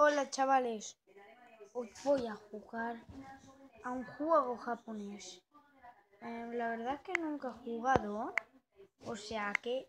Hola chavales, hoy voy a jugar a un juego japonés. Eh, la verdad es que nunca he jugado, o sea que...